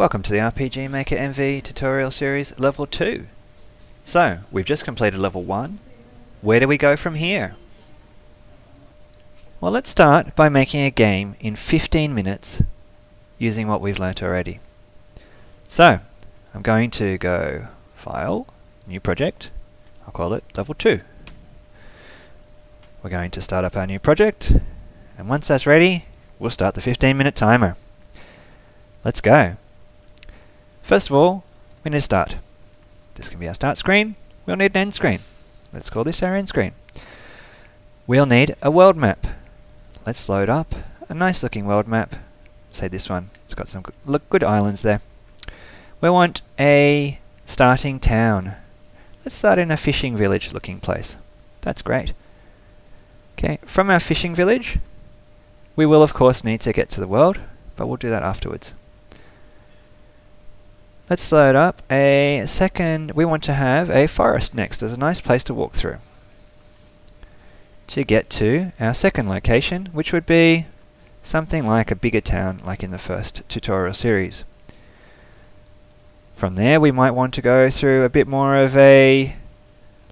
Welcome to the RPG Maker MV tutorial series level 2. So, we've just completed level 1. Where do we go from here? Well, let's start by making a game in 15 minutes using what we've learnt already. So, I'm going to go File, New Project, I'll call it Level 2. We're going to start up our new project, and once that's ready, we'll start the 15 minute timer. Let's go. First of all, we need to start. This can be our start screen. We'll need an end screen. Let's call this our end screen. We'll need a world map. Let's load up a nice looking world map. Say this one. It's got some good, good islands there. We want a starting town. Let's start in a fishing village looking place. That's great. Okay, from our fishing village, we will of course need to get to the world, but we'll do that afterwards. Let's load up a second, we want to have a forest next as a nice place to walk through. To get to our second location, which would be something like a bigger town like in the first tutorial series. From there we might want to go through a bit more of a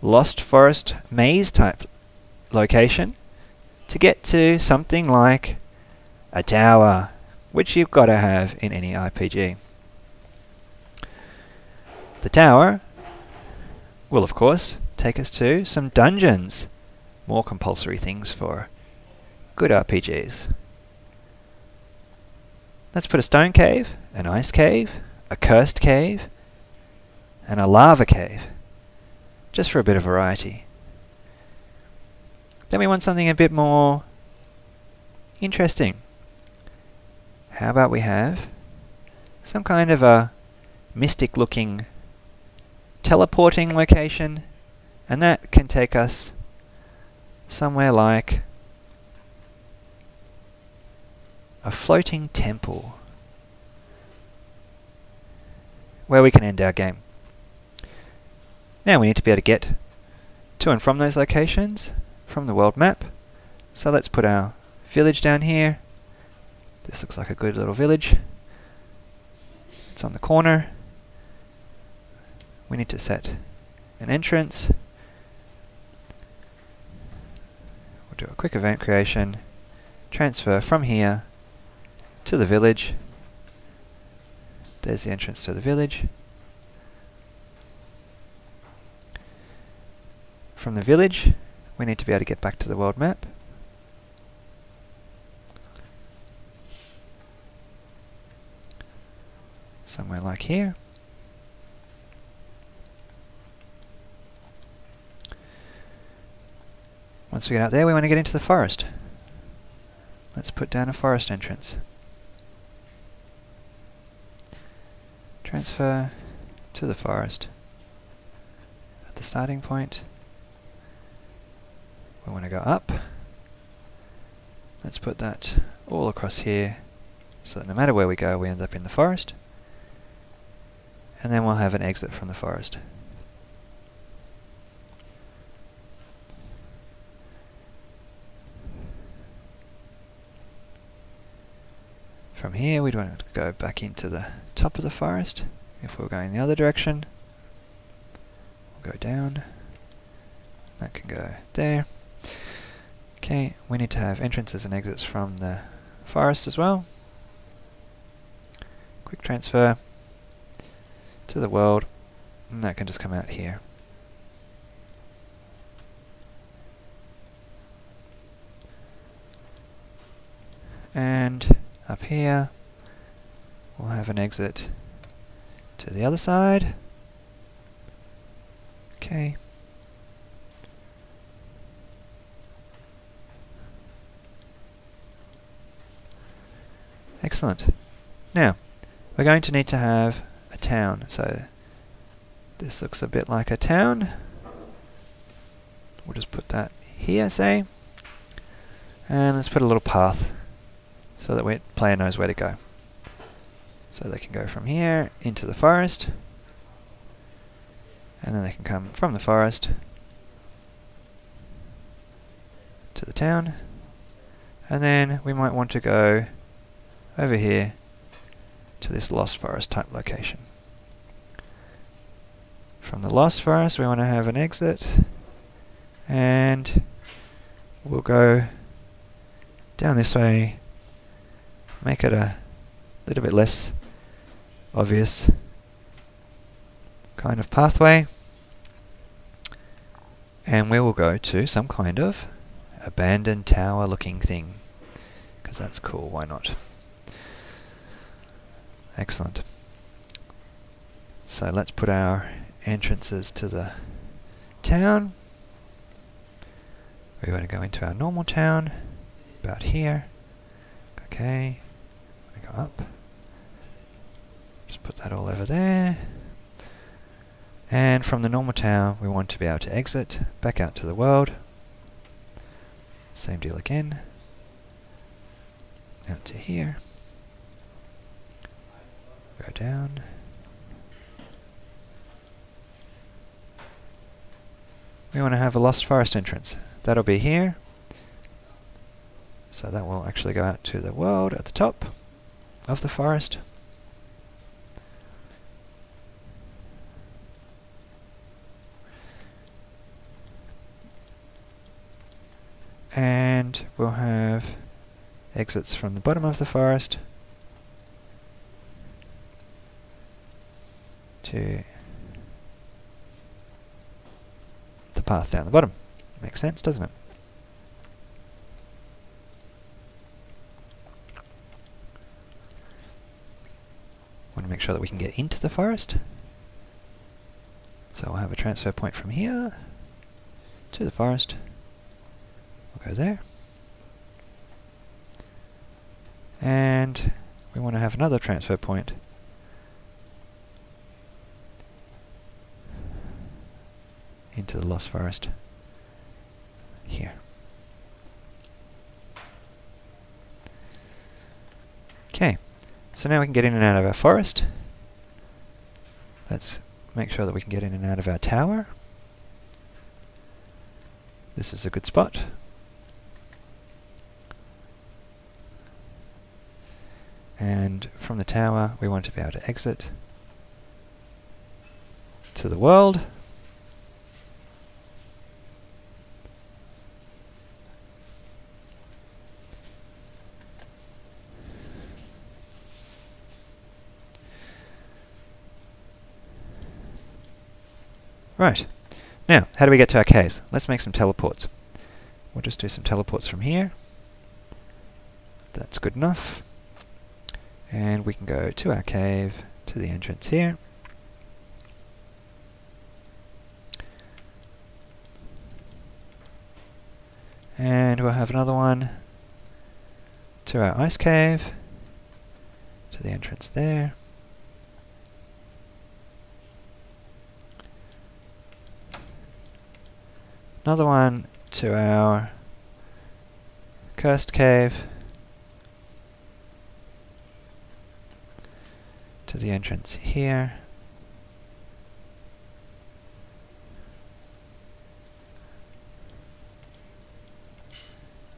lost forest maze type location to get to something like a tower, which you've got to have in any RPG. The tower will of course take us to some dungeons, more compulsory things for good RPGs. Let's put a stone cave, an ice cave, a cursed cave, and a lava cave, just for a bit of variety. Then we want something a bit more interesting. How about we have some kind of a mystic looking teleporting location, and that can take us somewhere like a floating temple where we can end our game. Now we need to be able to get to and from those locations from the world map. So let's put our village down here. This looks like a good little village. It's on the corner we need to set an entrance. We'll do a quick event creation, transfer from here to the village. There's the entrance to the village. From the village, we need to be able to get back to the world map. Somewhere like here. Once we get out there, we want to get into the forest. Let's put down a forest entrance. Transfer to the forest. At the starting point, we want to go up. Let's put that all across here, so that no matter where we go, we end up in the forest. And then we'll have an exit from the forest. From here we'd want to go back into the top of the forest. If we are going the other direction, we'll go down. That can go there. Okay, we need to have entrances and exits from the forest as well. Quick transfer to the world, and that can just come out here. And up here. We'll have an exit to the other side. Okay. Excellent. Now, we're going to need to have a town. So this looks a bit like a town. We'll just put that here, say. And let's put a little path so that the player knows where to go. So they can go from here into the forest, and then they can come from the forest to the town, and then we might want to go over here to this Lost Forest type location. From the Lost Forest we want to have an exit and we'll go down this way, make it a little bit less obvious kind of pathway and we will go to some kind of abandoned tower looking thing because that's cool, why not? Excellent. So let's put our entrances to the town. We're going to go into our normal town, about here. Okay, go up. Just put that all over there. And from the normal tower, we want to be able to exit back out to the world. Same deal again. Out to here. Go down. We want to have a Lost Forest entrance. That'll be here. So that will actually go out to the world at the top of the forest. And we'll have exits from the bottom of the forest to the path down the bottom. Makes sense, doesn't it? Want to make sure that we can get into the forest. So we'll have a transfer point from here to the forest. We'll go there. And we want to have another transfer point into the Lost Forest here. Okay, so now we can get in and out of our forest. Let's make sure that we can get in and out of our tower. This is a good spot. And from the tower we want to be able to exit to the world. Right. Now, how do we get to our caves? Let's make some teleports. We'll just do some teleports from here. That's good enough. And we can go to our cave, to the entrance here. And we'll have another one to our ice cave, to the entrance there. Another one to our cursed cave. To the entrance here.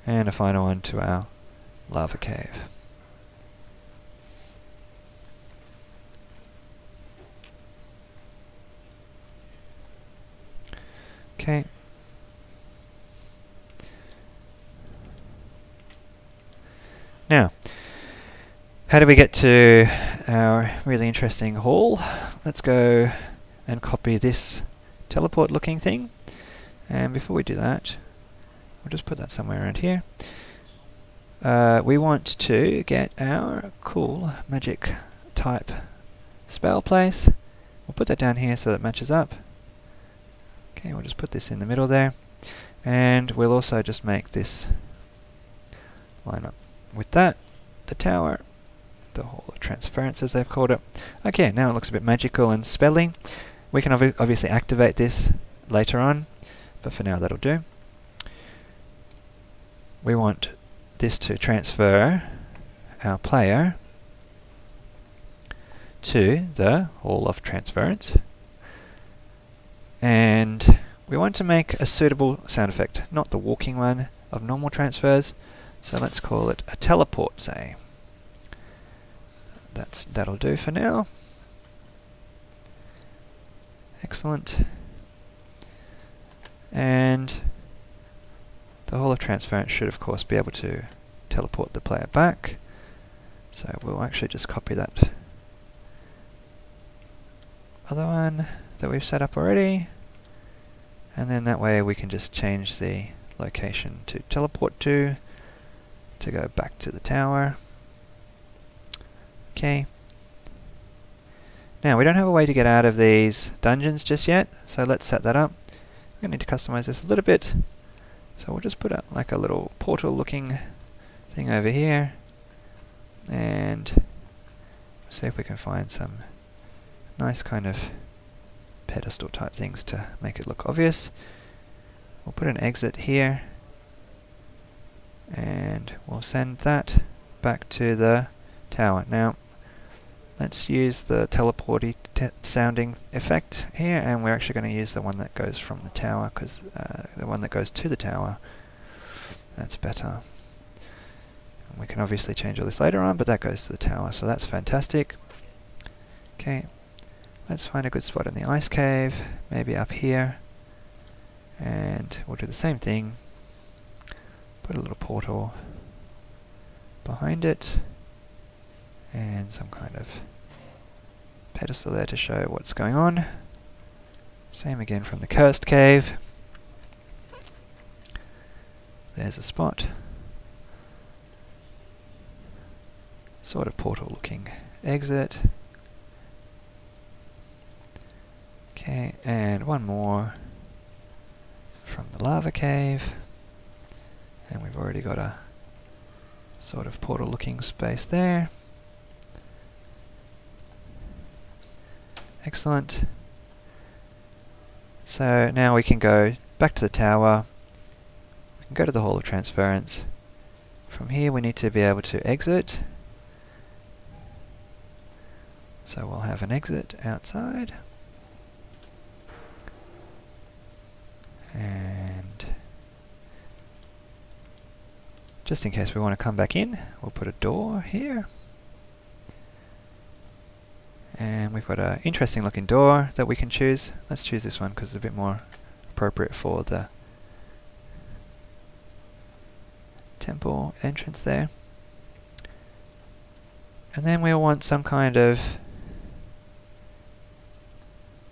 And a final one to our lava cave. Okay. Now, how do we get to our really interesting hall? Let's go and copy this teleport looking thing. And before we do that, we'll just put that somewhere around here. Uh, we want to get our cool magic type spell place. We'll put that down here so that matches up. Okay, we'll just put this in the middle there. And we'll also just make this line up with that, the tower, the hall of transference as they've called it. Okay, now it looks a bit magical and spelling. We can ob obviously activate this later on, but for now that'll do. We want this to transfer our player to the Hall of Transference and we want to make a suitable sound effect, not the walking one of normal transfers, so let's call it a teleport, say. that's that'll do for now. Excellent. And the Hall of Transference should of course be able to teleport the player back. So we'll actually just copy that other one that we've set up already. And then that way we can just change the location to teleport to, to go back to the tower. Okay. Now we don't have a way to get out of these dungeons just yet, so let's set that up. We're going to need to customize this a little bit. So we'll just put up like a little portal looking thing over here and see if we can find some nice kind of pedestal type things to make it look obvious. We'll put an exit here and we'll send that back to the tower. Now let's use the teleporty sounding effect here and we're actually going to use the one that goes from the tower because uh, the one that goes to the tower that's better. And we can obviously change all this later on but that goes to the tower so that's fantastic. Okay, Let's find a good spot in the ice cave, maybe up here. And we'll do the same thing. Put a little portal behind it. And some kind of pedestal there to show what's going on. Same again from the cursed cave. There's a spot. Sort of portal looking exit. Okay, and one more from the lava cave. And we've already got a sort of portal looking space there. Excellent. So now we can go back to the tower. We can go to the Hall of Transference. From here we need to be able to exit. So we'll have an exit outside. And just in case we want to come back in, we'll put a door here. And we've got an interesting looking door that we can choose. Let's choose this one because it's a bit more appropriate for the temple entrance there. And then we'll want some kind of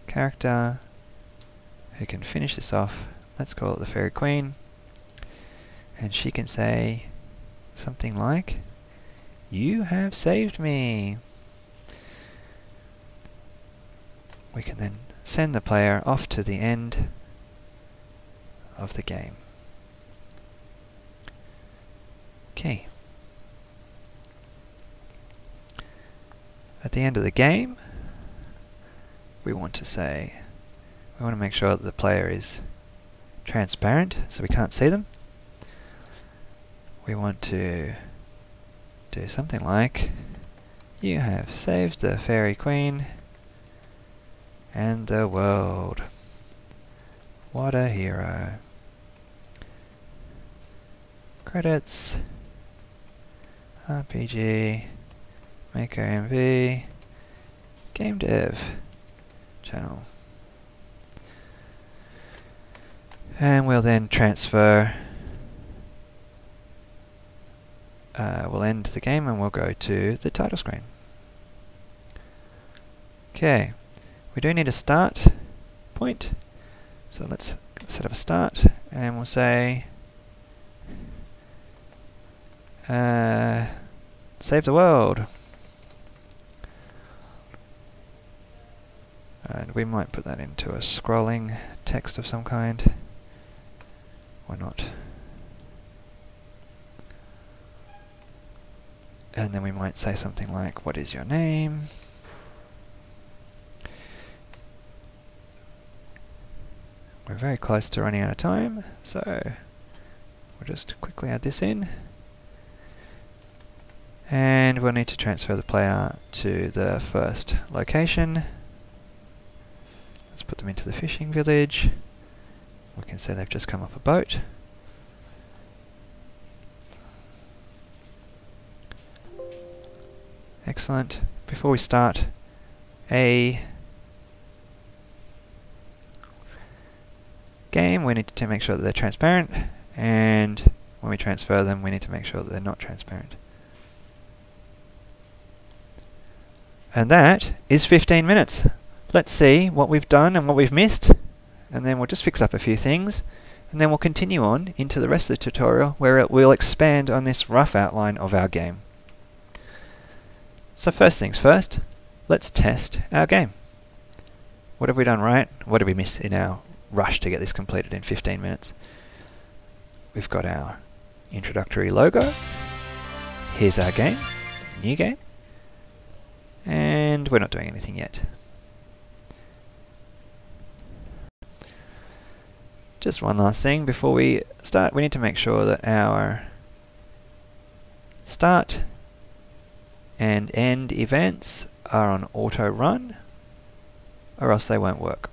character who can finish this off. Let's call it the Fairy Queen. And she can say something like, You have saved me. We can then send the player off to the end of the game. Okay. At the end of the game, we want to say we want to make sure that the player is transparent so we can't see them. We want to do something like you have saved the fairy queen and the world. What a hero. Credits RPG Maker MV Game Dev channel. And we'll then transfer, uh, we'll end the game and we'll go to the title screen. Okay, we do need a start point, so let's set up a start and we'll say uh, save the world. And we might put that into a scrolling text of some kind. Why not? And then we might say something like, what is your name? We're very close to running out of time, so we'll just quickly add this in. And we'll need to transfer the player to the first location. Let's put them into the fishing village. We can see they've just come off a boat. Excellent. before we start a game, we need to make sure that they're transparent, and when we transfer them, we need to make sure that they're not transparent. And that is 15 minutes. Let's see what we've done and what we've missed, and then we'll just fix up a few things, and then we'll continue on into the rest of the tutorial where it will expand on this rough outline of our game. So first things first, let's test our game. What have we done right? What did we miss in our rush to get this completed in 15 minutes? We've got our introductory logo. Here's our game, new game. And we're not doing anything yet. Just one last thing before we start, we need to make sure that our start and end events are on auto run or else they won't work.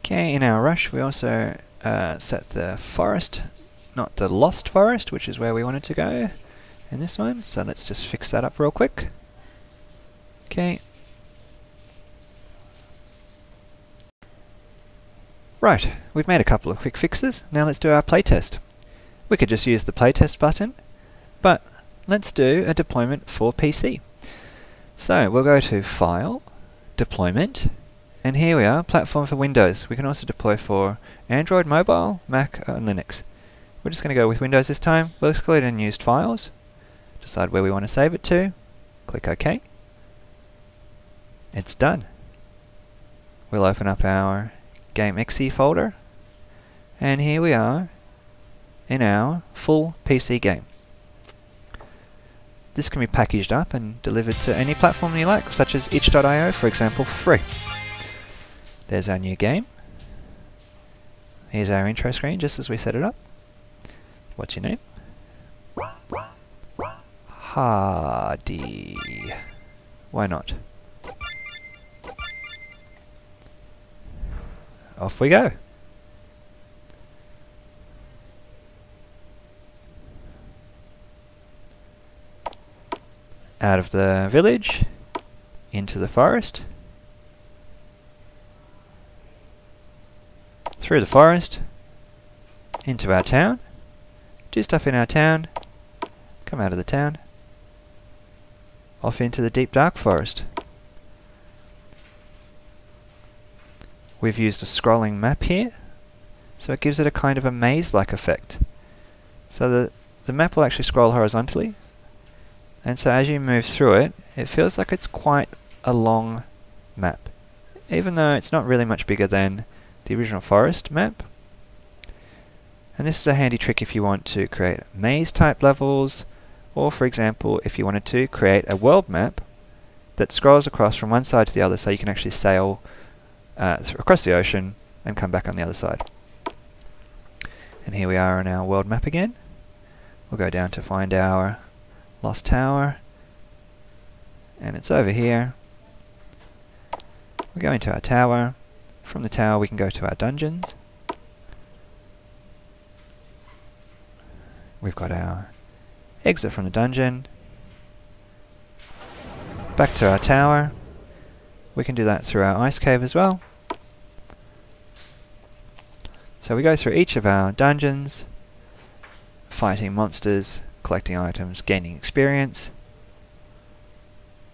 Okay, in our rush we also uh, set the forest, not the lost forest, which is where we wanted to go in this one. So let's just fix that up real quick. Okay. Right, we've made a couple of quick fixes. Now let's do our playtest. We could just use the playtest button, but let's do a deployment for PC. So we'll go to File, Deployment, and here we are, Platform for Windows. We can also deploy for Android, Mobile, Mac, uh, and Linux. We're just going to go with Windows this time. We'll exclude unused files, decide where we want to save it to, click OK. It's done. We'll open up our game.exe folder, and here we are in our full PC game. This can be packaged up and delivered to any platform you like, such as itch.io, for example, free. There's our new game. Here's our intro screen, just as we set it up. What's your name? Hardy. Why not? Off we go. Out of the village into the forest through the forest into our town do stuff in our town come out of the town off into the deep dark forest. We've used a scrolling map here so it gives it a kind of a maze-like effect. So the, the map will actually scroll horizontally and so as you move through it, it feels like it's quite a long map, even though it's not really much bigger than the original forest map. And this is a handy trick if you want to create maze type levels, or for example, if you wanted to create a world map that scrolls across from one side to the other so you can actually sail uh, across the ocean and come back on the other side. And here we are on our world map again. We'll go down to find our Lost Tower. And it's over here. We go into our tower. From the tower we can go to our dungeons. We've got our exit from the dungeon. Back to our tower. We can do that through our ice cave as well. So we go through each of our dungeons, fighting monsters, collecting items, gaining experience.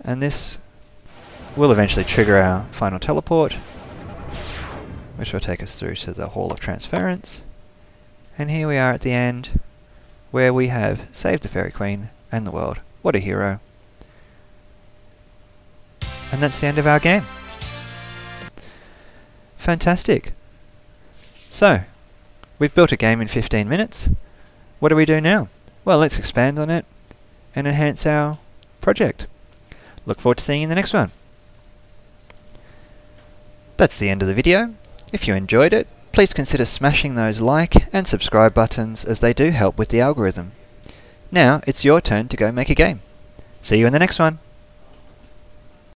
And this will eventually trigger our final teleport, which will take us through to the Hall of Transference. And here we are at the end, where we have saved the Fairy Queen and the world. What a hero. And that's the end of our game. Fantastic. So, we've built a game in 15 minutes. What do we do now? Well, let's expand on it and enhance our project. Look forward to seeing you in the next one. That's the end of the video. If you enjoyed it, please consider smashing those like and subscribe buttons as they do help with the algorithm. Now, it's your turn to go make a game. See you in the next one.